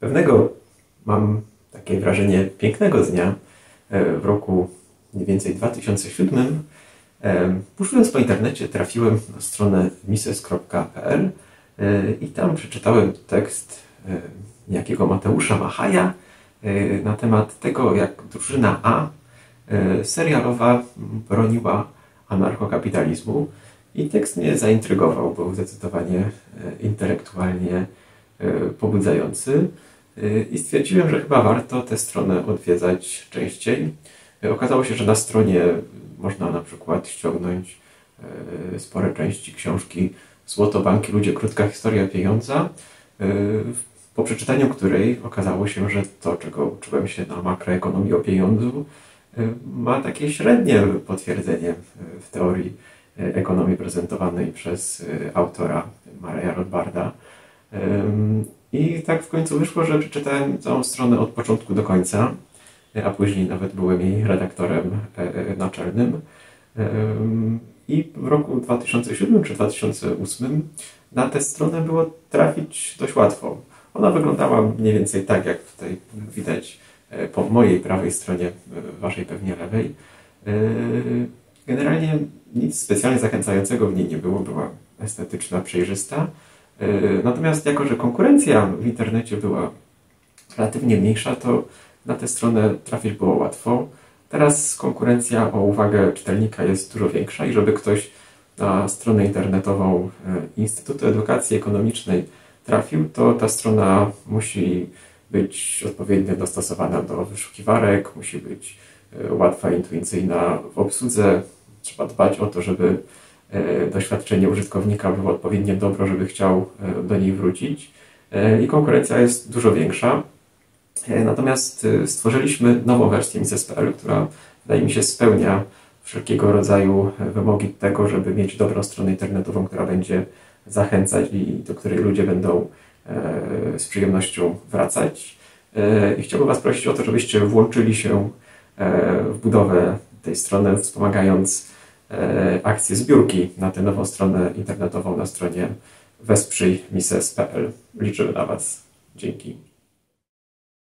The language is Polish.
Pewnego, mam takie wrażenie, pięknego dnia e, w roku mniej więcej 2007 Puszując po internecie trafiłem na stronę mises.pl e, i tam przeczytałem tekst e, niejakiego Mateusza Machaja na temat tego, jak drużyna A serialowa broniła anarchokapitalizmu. I tekst mnie zaintrygował, był zdecydowanie intelektualnie pobudzający. I stwierdziłem, że chyba warto tę stronę odwiedzać częściej. Okazało się, że na stronie można na przykład ściągnąć e, spore części książki Złoto, banki, ludzie, krótka historia pieniądza, e, po przeczytaniu której okazało się, że to, czego uczyłem się na makroekonomii o pieniądzu, e, ma takie średnie potwierdzenie w teorii ekonomii prezentowanej przez autora Mareja Rothbarda. Końcu wyszło, że przeczytałem całą stronę od początku do końca, a później nawet byłem jej redaktorem e, e, naczelnym. I w roku 2007 czy 2008 na tę stronę było trafić dość łatwo. Ona wyglądała mniej więcej tak, jak tutaj widać e, po mojej prawej stronie, waszej pewnie lewej. Generalnie nic specjalnie zachęcającego w niej nie było, była estetyczna, przejrzysta. E, natomiast jako, że konkurencja w internecie była relatywnie mniejsza, to na tę stronę trafić było łatwo. Teraz konkurencja o uwagę czytelnika jest dużo większa i żeby ktoś na stronę internetową e, Instytutu Edukacji Ekonomicznej trafił, to ta strona musi być odpowiednio dostosowana do wyszukiwarek, musi być e, łatwa, intuicyjna w obsłudze. Trzeba dbać o to, żeby doświadczenie użytkownika było odpowiednio dobre, żeby chciał e, do niej wrócić. E, I konkurencja jest dużo większa. Natomiast stworzyliśmy nową wersję Mises.pl, która wydaje mi się spełnia wszelkiego rodzaju wymogi tego, żeby mieć dobrą stronę internetową, która będzie zachęcać i do której ludzie będą z przyjemnością wracać. I chciałbym Was prosić o to, żebyście włączyli się w budowę tej strony, wspomagając E, akcję zbiórki na tę nową stronę internetową na stronie wesprzyjmises.pl. Liczymy na Was. Dzięki.